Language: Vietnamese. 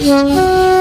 Mm-hmm.